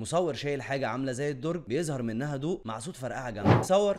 مصور شايل حاجة عاملة زي الدرج بيظهر منها ضوء مع صوت فرقعة جامده صور.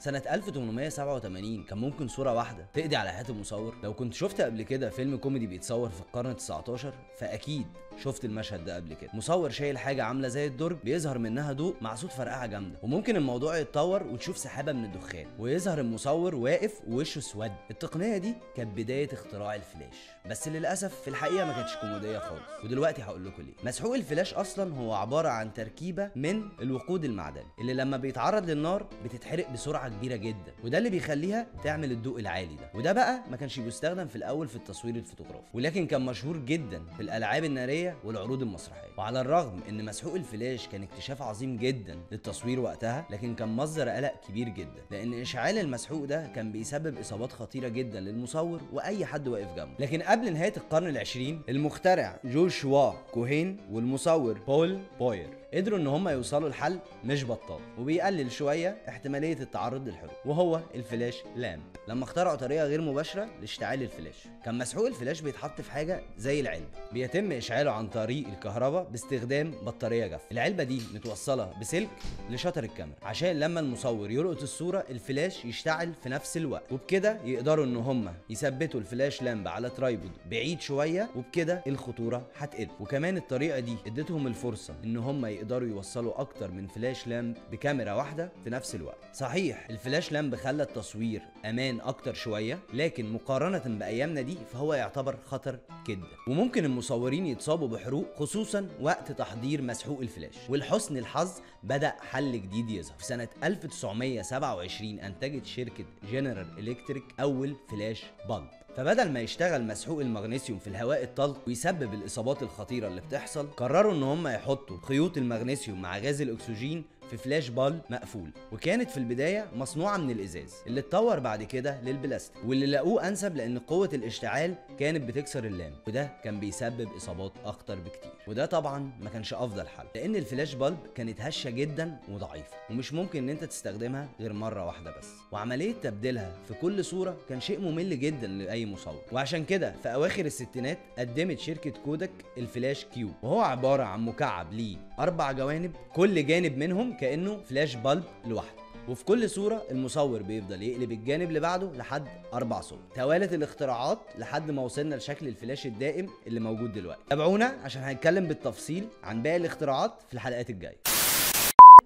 سنة 1887 كان ممكن صورة واحدة تقضي على حياة المصور. لو كنت شفت قبل كده فيلم كوميدي بيتصور في القرن 19 فأكيد شفت المشهد ده قبل كده. مصور شايل حاجة عاملة زي الدرج بيظهر منها ضوء مع صوت فرقعة جامدة. وممكن الموضوع يتطور وتشوف سحابة من الدخان. ويظهر المصور واقف ووشه اسود التقنية دي كانت بداية اختراع الفلاش. بس للأسف في الحقيقة ما كانتش كوميدية خالص. ودلوقتي هقول لكم ليه. مسحوق الفلاش أصلا هو عبارة عن تركيبة من الوقود المعدني اللي لما بيتعرض للنار بتتحرق بسرعة كبيرة جدا. وده اللي بيخليها تعمل الضوء العالي ده. وده بقى ما كانش بيستخدم في الأول في التصوير الفوتوغرافي ولكن كان مشهور جدا في الألعاب النارية والعروض المسرحية. وعلى الرغم إن مسحوق الفلاش كان اكتشاف عظيم جدا للتصوير وقتها لكن كان مصدر قلق كبير جدا لأن إشعال المسحوق ده كان بيسبب إصابات خطيرة جدا للمصور وأي حد واقف جنبه. لكن قبل نهاية القرن العشرين المخترع جوشوا كوهين والمصور بول بوير قدروا إن هم يوصلوا لحل مش بطال وبيقلل شوية احتمالية التعرض للحروق وهو ال flash lamp لما اخترعوا طريقة غير مباشرة لاشتعال الفلاش. كان مسحوق الفلاش بيتحط في حاجة زي العلبة. بيتم إشعاله عن طريق الكهرباء باستخدام بطارية جاف العلبة دي متوصلة بسلك لشتر الكاميرا. عشان لما المصور يلقط الصورة الفلاش يشتعل في نفس الوقت. وبكده يقدروا إن هم يثبتوا ال flash lamp على tripod بعيد شوية وبكده الخطورة هتقل. وكمان الطريقة دي ادتهم الفرصة إن هم يقدروا يوصلوا أكتر من flash lamp بكاميرا واحدة في نفس الوقت. صحيح ال flash lamp خلى التصوير أمان أكتر شوية لكن مقارنة بأيامنا دي فهو يعتبر خطر جدا. وممكن المصورين يتصابوا بحروق خصوصا وقت تحضير مسحوق الفلاش. ولحسن الحظ بدأ حل جديد يظهر. في سنة 1927 أنتجت شركة جنرال الكتريك أول flash bulb. فبدل ما يشتغل مسحوق المغنيسيوم في الهواء الطلق ويسبب الإصابات الخطيرة اللي بتحصل قرروا إن هم يحطوا خيوط المغنيسيوم مع غاز الأكسجين في flash bulb مقفول وكانت في البداية مصنوعة من الإزاز اللي اتطور بعد كده للبلاستيك واللي لقوه أنسب لأن قوة الاشتعال كانت بتكسر ال lamp وده كان بيسبب إصابات اخطر بكتير. وده طبعا ما كانش أفضل حل لأن ال flash bulb كانت هشة جدا وضعيفة ومش ممكن إن أنت تستخدمها غير مرة واحدة بس. وعملية تبديلها في كل صورة كان شيء ممل جدا لأي مصور. وعشان كده في أواخر الستينات قدمت شركة كودك ال flash cube وهو عبارة عن مكعب ليه أربع جوانب كل جانب منهم كأنه flash bulb لوحده. وفي كل صورة المصور بيفضل يقلب الجانب اللي بعده لحد أربع صور. توالت الاختراعات لحد ما وصلنا لشكل الفلاش الدائم اللي موجود دلوقتي. تابعونا عشان هنتكلم بالتفصيل عن باقي الاختراعات في الحلقات الجاية.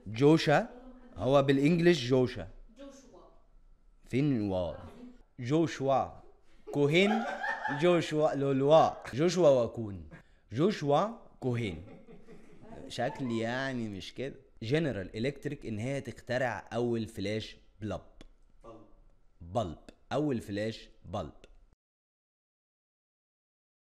جوشا هو بالانجلش جوشا. فين وا جوشوا. كوهين. جوشوا لولوا. جوشوا وكون. جوشوا كوهين. شكل يعني مش كده. جنرال الكتريك إن هي تخترع أول فلاش بلب. بلب. أول فلاش بلب.